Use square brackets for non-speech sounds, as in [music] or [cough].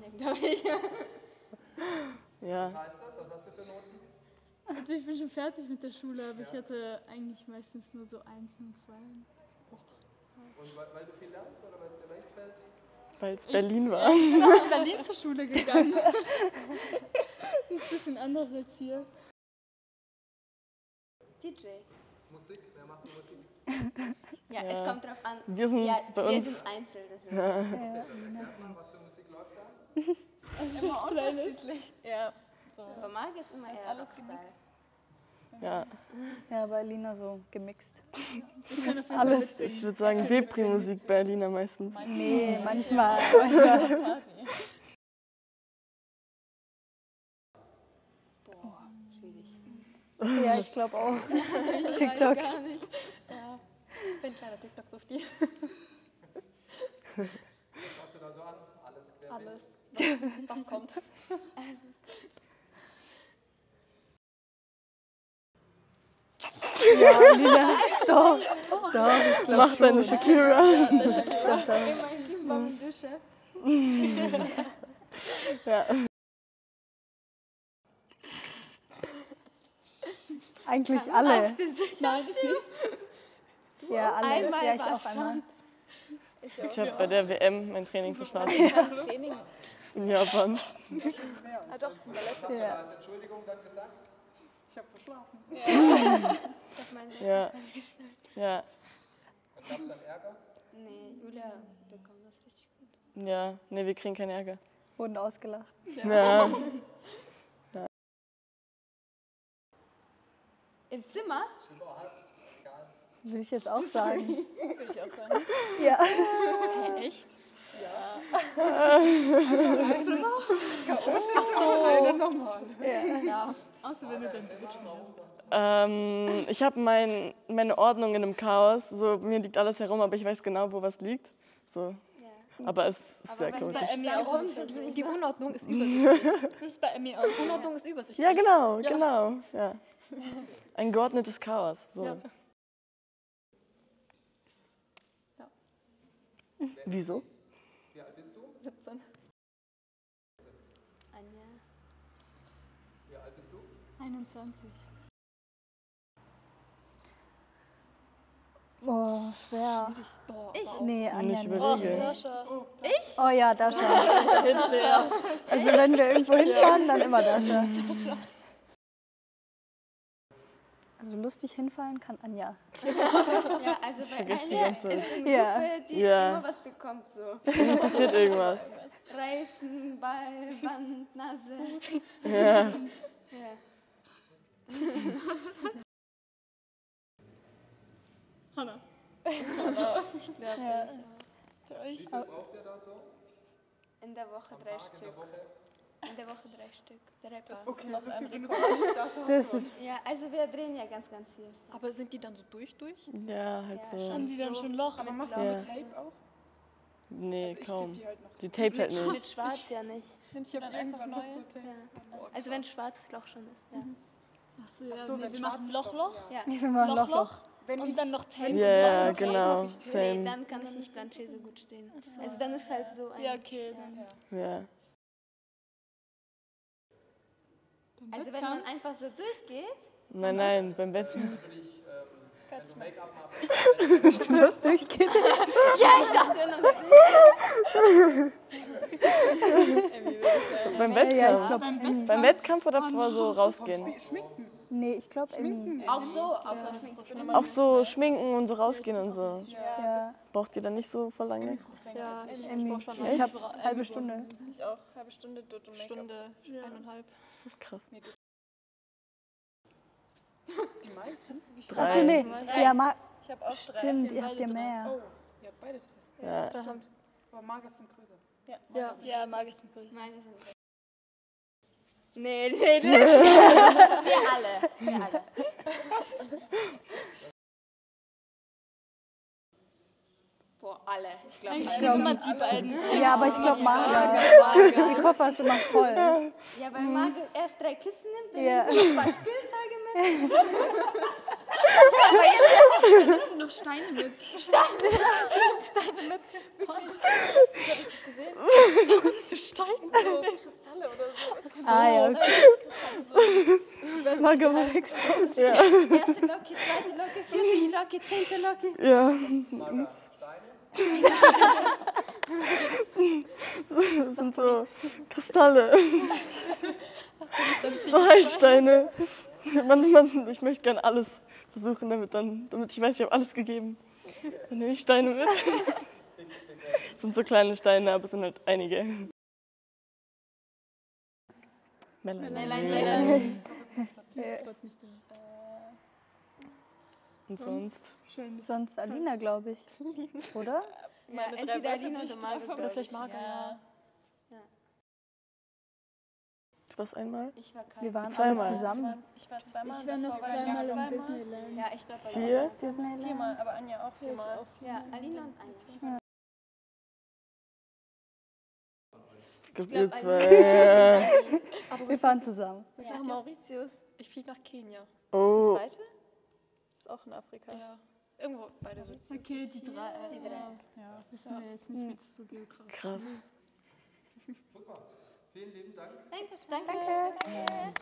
Spanien, glaube [laughs] ich. Ja. Was heißt das? Was hast du für Noten? Also ich bin schon fertig mit der Schule, aber ich hatte eigentlich meistens nur so eins und zwei. Und weil, weil du viel lernst oder weil es dir leicht fällt? Weil es Berlin war. Ich bin nach Berlin zur Schule gegangen. [laughs] das ist ein bisschen anders als hier. DJ. Musik? Wer macht die Musik? Ja, [laughs] Ja. es kommt drauf an. Wir sind ja, bei wir uns. sind einzeln, deswegen. Erkennt man, was für Musik läuft da? [laughs] Also immer unterschiedlich. Ja. So. Aber Marc ist immer eher alles gemixt. Ja, Ja, bei Lina so gemixt. [laughs] Alles. ich würde sagen Depri-Musik Berliner meistens. Nee, manchmal. manchmal. Ja, ich glaube auch. [laughs] [laughs] TikTok. Gar nicht. Ja, ich bin kleiner TikTok-Softie. Was du da so an? Alles querbeet. Alles. Was, was kommt. Ja, Lina. Doch, doch, ich glaube Mach deine schon. Shakira. Doch, doch. Immer in die Bombendusche. [laughs] Ja. Eigentlich alle. Nein, das nicht. Ja, alle. Einmal ja, ich auch einmal. Ich habe bei der WM mein Training verschlafen. Training. In Japan. Ah doch, du Ja. als Entschuldigung dann gesagt? Ich habe verschlafen. [laughs] Ich Ja. Ja, Und gab es dann Ärger? Nee, Julia bekommt das richtig gut. ja. Nee, wir kriegen keinen Ärger. Wurden ausgelacht. Ja. Im [laughs] Egal. Würde ich jetzt auch sagen. [laughs] Würde ich auch sagen. [laughs] Ja. Echt? Ja. Außer wenn du Brötchen hast. Ähm, ich habe mein, meine Ordnung in einem Chaos. So, mir liegt alles herum, aber ich weiß genau, wo was liegt. So. Ja. Aber es ist Aber sehr was chaotisch. bei Emmy auch Warum? ungefähr Die Unordnung ist [laughs] übersichtlich. Das ist bei Emmy auch. Die Unordnung ist übersichtlich. Ja, genau, genau. Ja. [laughs] Ein geordnetes Chaos. So. Ja. Wieso? Wie alt bist du? 17. Anja. Wie alt bist du? 21. Boah, schwer. Boah, Ich? Nee, Anja Nicht nicht. überlegen. Dascha. Oh ja, [laughs] Dasha. Also wenn wir irgendwo hinfahren, dann immer Dasha. Also lustig hinfallen kann Anja. [laughs] Ja, also bei Anja ist eine Ja. Gruppe, die Ja. immer was bekommt. So. Immer passiert irgendwas. Reifen, Ball, Wand, Nase. [laughs] Ja. Ja. Hanna. Ja. Für euch. Wie viel braucht ihr da so? In der Woche Am drei Tag, in der Stück. In der Woche drei Stück. Drei Paar. Okay, auf einem Rekord. Das ist. Ja, also wir drehen ja ganz, ganz viel. Aber sind die dann so durch, durch? Ja, halt Ja, so. Haben die dann schon Loch? Aber machst Ja. du mit Tape auch? Nee, Ich kaum. die halt noch. Die taped halt Mit nicht. Schwarz ja nicht. Ich hab irgendwann noch so Tape. Ja. Also wenn schwarzes Loch schon ist. Ja. Achso, ja, so, nee, wir machen schwarz Loch, ist, Loch. Ja. Wir machen Loch, Loch. Wenn Und ich, dann noch Tape. Ja, ja, Loch, genau. Tape. Nee, Same. dann kann ich nicht Planche so gut stehen. Also dann ist halt so ein... Ja, okay. Dann. Ja. Also wenn man einfach so durchgeht, Nein, nein, beim ich, ähm, wenn du Make-up machst, [laughs] Durchgeht. [laughs] ja, ich dachte noch [laughs] Beim Ja, ja, ich Wettkampf. glaube Emmy. Beim Wettkampf oder vor so rausgehen? Schminken. Nee, ich glaube Emmy. auch so, auch so schminken. Auch so schminken und so rausgehen und so. Ja, Braucht ihr dann nicht so voll lange? Ja, ich, ich brauche schon Ich habe halbe Stunde. Ich auch. Halbe Stunde dort und eine Stunde, eineinhalb. Krass. [laughs] Die meisten? Drei. Achso, nee. Ja, ma Ich habe auch drei. stimmt, ihr habt ja mehr. Oh, ihr habt beide drei. Ja. Stimmt. Aber Magas sind größer. Ja, Ja. ja mag es cool. Meine sind Nee, nee, nee. [laughs] Wir alle. Wir alle. Alle. Ich glaube, alle. sind immer die beiden. Ja, aber ich glaube Marga. Mager. Ihr Koffer ist immer voll. Ja, weil Marc erst drei Kissen nimmt, dann Ja. nimmt sie noch ein paar Spielzeuge mit. [laughs] Nimmst du noch Steine mit? Steine [laughs] mit. So Steine? So Kristalle oder so. Ah ja, okay. Margot mal exposed. Ja. Erste Locke, zweite Locke, vierte Locke, zehnte Locke. ja. Marga, Steine? [laughs] Das sind so Kristalle. So Heilsteine. Man, man, ich möchte gerne alles versuchen, damit, dann, damit ich weiß, ich habe alles gegeben. Dann nehme ich Steine mit. [laughs] Das sind so kleine Steine, aber es sind halt einige. Melanie. Melanie. Und sonst? Sonst Alina, glaube ich. [laughs] Oder? Ja, entweder Alina oder Margot. Oder vielleicht Margot, ja. Du warst einmal? Ich war kalt. Wir waren alle Zweimal. zusammen. Ich war zweimal. Ich war noch davor war ich zweimal im zweimal. Disneyland. Ja, ich glaube Vier? Disneyland. Viermal, aber Anja auch viermal. Ja, Alina und Anja. Es gibt glaub, ihr zwei. [laughs] Wir fahren zusammen. Nach Mauritius. Ich fliege nach Kenia. Oh, Das zweite? Ist auch in Afrika. Ja. Irgendwo beide so. Okay, die drei. Die drei. Ja, wissen wir jetzt nicht, wie das so geografisch krass. Super. Vielen lieben Dank. Danke. Danke.